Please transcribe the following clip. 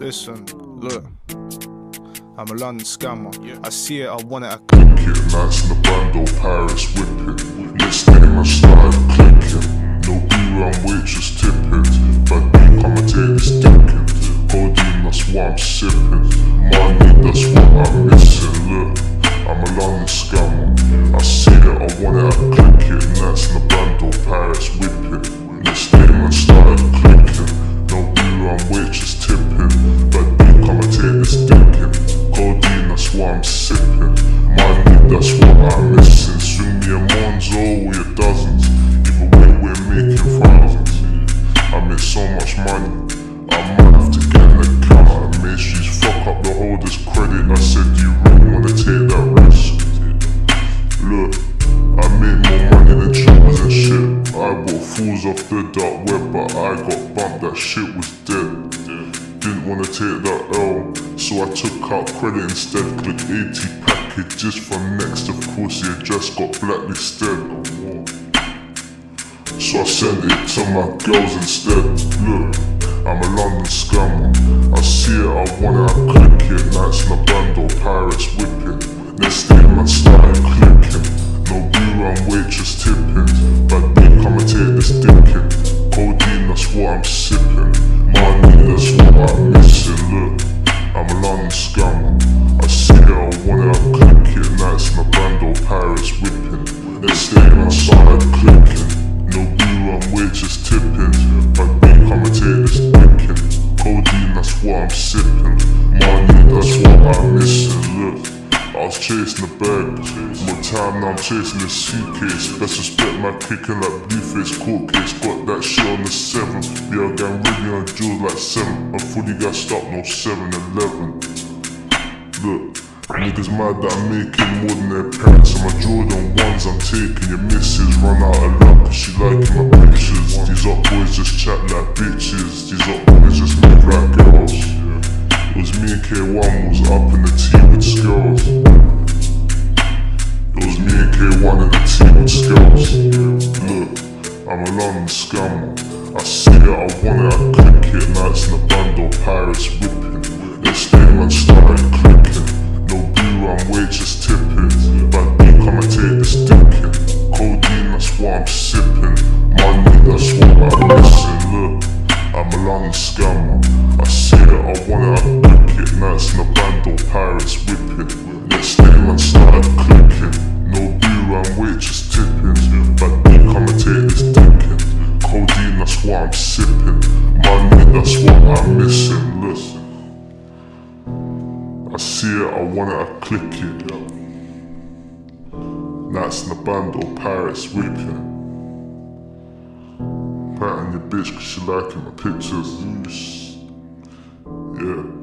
Listen, look. I'm a London scammer. I see it, I want it, I click it. Nights in the bando, Pyrex whipping. Next name I started clicking. No beer, I'm waitress tipping. But deep, I'ma take this dicking. Codeine, that's what I'm sipping. Money, that's what I'm missing. Look, I'm a London scammer. I see it, I want it, I click it. Nights in the bando, off the dark web, but I got bumped. That shit was dead. Didn't wanna take that L, so I took out credit instead. Click 80 packages from next, of course the address got blacklisted. So I sent it to my girls instead. Look, I'm a London scammer. I see it, I want it, I click it. Nights in a bando, Pyrex whipping. Next day, man started I'm sipping. Money, that's what I'm missing. Look, I'm a London scammer. I see it, I want it, I click it. Nights in was chasing the bag, more time now I'm chasing the suitcase. Best respect my kicking like Blueface court case. Got that shit on the 7th. Yeah, got really on jewels like 7. I fully got stopped, no 7 11. Look, niggas mad that I'm making more than their parents. And my Jordan ones I'm taking. Your missus run out of luck cause she liking my pictures. These up boys just chat like bitches. These up boys just move like girls. It was me and K1 was I'm a London scammer. I see it, I want it, I click it. Nights in the bando, Pyrex whipping. Day, man started clicking. No beer, I'm waitress tipping. But deep, I'ma take this dicking. Codeine, that's what I'm sipping. Money, that's what I'm missing. Look, I'm a London scammer. I see it, I want it, I click it. Nights in the bando, Pyrex whipping. That's what I'm sipping. Money, that's what I'm missing. Listen. I see it, I want it, I click it. Nights in the bando, Pyrex whipping. Patting your bitch cause she liking my pictures. Yeah.